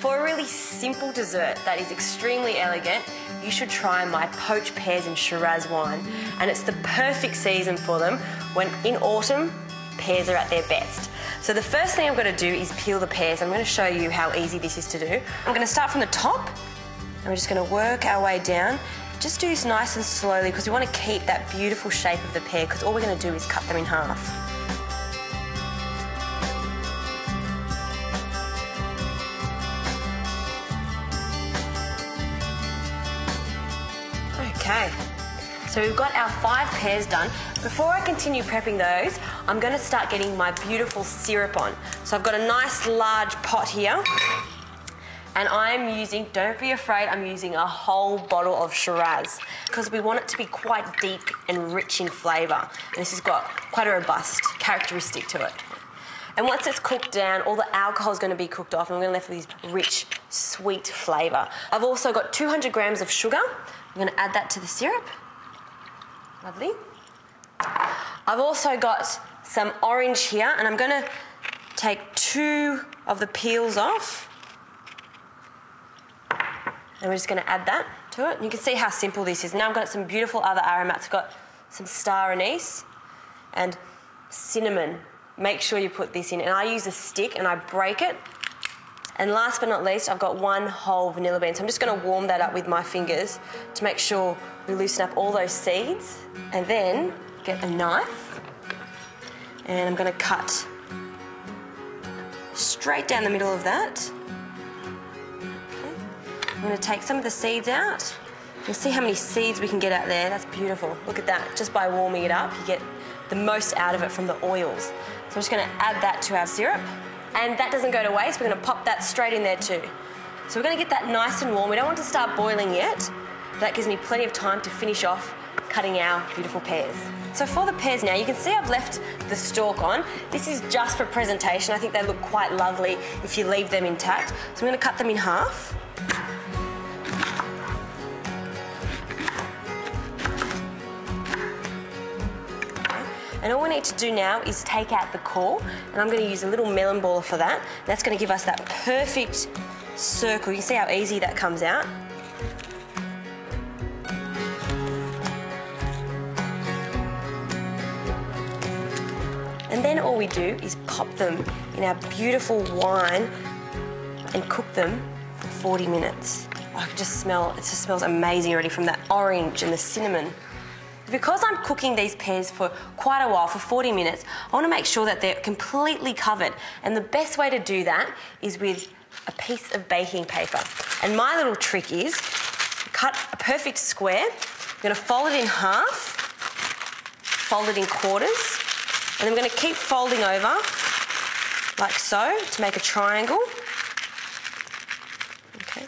For a really simple dessert that is extremely elegant, you should try my poached pears and Shiraz wine. And it's the perfect season for them when in autumn, pears are at their best. So the first thing I'm going to do is peel the pears. I'm going to show you how easy this is to do. I'm going to start from the top and we're just going to work our way down. Just do this nice and slowly because we want to keep that beautiful shape of the pear because all we're going to do is cut them in half. So we've got our five pears done. Before I continue prepping those, I'm going to start getting my beautiful syrup on. So I've got a nice large pot here. And I'm using, don't be afraid, I'm using a whole bottle of Shiraz because we want it to be quite deep and rich in flavour. And this has got quite a robust characteristic to it. And once it's cooked down, all the alcohol is going to be cooked off and we're going to left with this rich, sweet flavour. I've also got 200 grams of sugar. I'm going to add that to the syrup. Lovely. I've also got some orange here and I'm going to take two of the peels off. And we're just going to add that to it. And you can see how simple this is. Now I've got some beautiful other aromats. I've got some star anise and cinnamon. Make sure you put this in. And I use a stick and I break it. And last but not least, I've got one whole vanilla bean. So I'm just going to warm that up with my fingers to make sure we loosen up all those seeds. And then get a knife. And I'm going to cut straight down the middle of that. I'm going to take some of the seeds out. You'll see how many seeds we can get out there. That's beautiful. Look at that. Just by warming it up, you get the most out of it from the oils. So I'm just going to add that to our syrup. And that doesn't go to waste. We're going to pop that straight in there too. So we're going to get that nice and warm. We don't want to start boiling yet. That gives me plenty of time to finish off cutting our beautiful pears. So for the pears now, you can see I've left the stalk on. This is just for presentation. I think they look quite lovely if you leave them intact. So I'm going to cut them in half. And all we need to do now is take out the core, and I'm going to use a little melon baller for that. That's going to give us that perfect circle. You can see how easy that comes out. And then all we do is pop them in our beautiful wine and cook them for 40 minutes. Oh, I can just smell, it just smells amazing already from that orange and the cinnamon. Because I'm cooking these pears for quite a while, for 40 minutes, I want to make sure that they're completely covered. And the best way to do that is with a piece of baking paper. And my little trick is cut a perfect square. I'm going to fold it in half, fold it in quarters, and I'm going to keep folding over like so to make a triangle. Okay.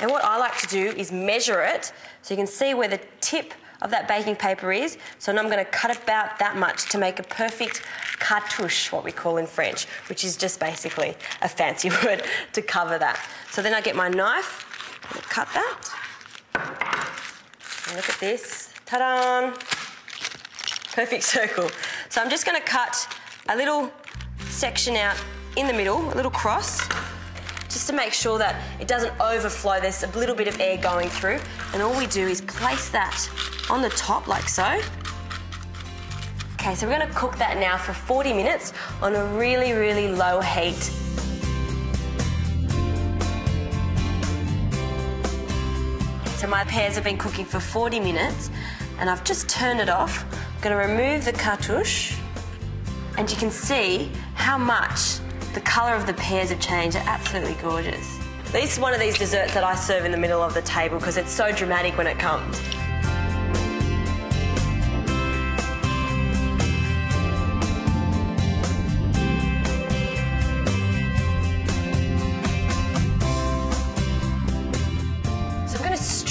And what I like to do is measure it so you can see where the tip of that baking paper is. So now I'm going to cut about that much to make a perfect cartouche, what we call in French, which is just basically a fancy word to cover that. So then I get my knife, cut that. And look at this. Ta-da! Perfect circle. So I'm just going to cut a little section out in the middle, a little cross, just to make sure that it doesn't overflow. There's a little bit of air going through. And all we do is place that on the top like so. Okay, so we're gonna cook that now for 40 minutes on a really, really low heat. So my pears have been cooking for 40 minutes and I've just turned it off. I'm gonna remove the cartouche and you can see how much the colour of the pears have changed. They're absolutely gorgeous. This is one of these desserts that I serve in the middle of the table because it's so dramatic when it comes.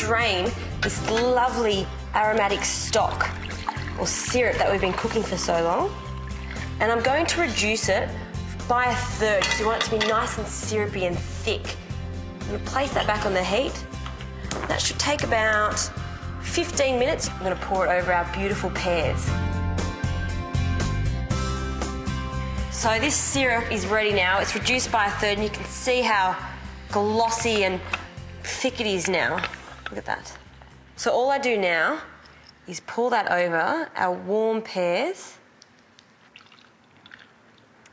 Strain this lovely aromatic stock or syrup that we've been cooking for so long. And I'm going to reduce it by a third because you want it to be nice and syrupy and thick. I'm to place that back on the heat. That should take about 15 minutes. I'm going to pour it over our beautiful pears. So this syrup is ready now. It's reduced by a third and you can see how glossy and thick it is now. Look at that. So all I do now is pull that over our warm pears,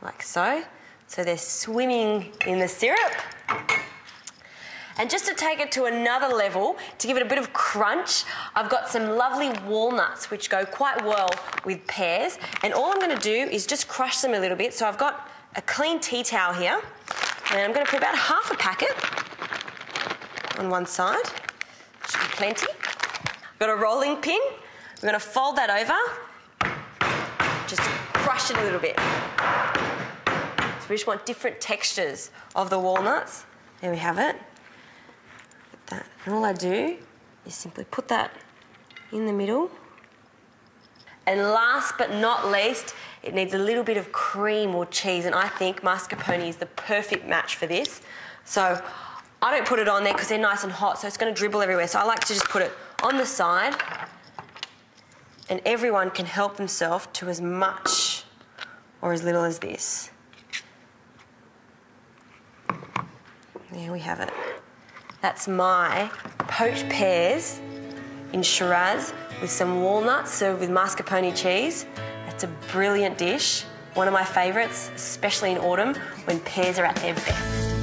like so. So they're swimming in the syrup. And just to take it to another level, to give it a bit of crunch, I've got some lovely walnuts which go quite well with pears. And all I'm going to do is just crush them a little bit. So I've got a clean tea towel here, and I'm going to put about half a packet on one side. Plenty. I've got a rolling pin. We're going to fold that over, just crush it a little bit. So we just want different textures of the walnuts. There we have it that. And all I do is simply put that in the middle. And last but not least, it needs a little bit of cream or cheese, and I think mascarpone is the perfect match for this. So I don't put it on there because they're nice and hot, so it's going to dribble everywhere. So I like to just put it on the side, and everyone can help themselves to as much or as little as this. There we have it. That's my poached pears in Shiraz with some walnuts served with mascarpone cheese. That's a brilliant dish, one of my favourites, especially in autumn when pears are at their best.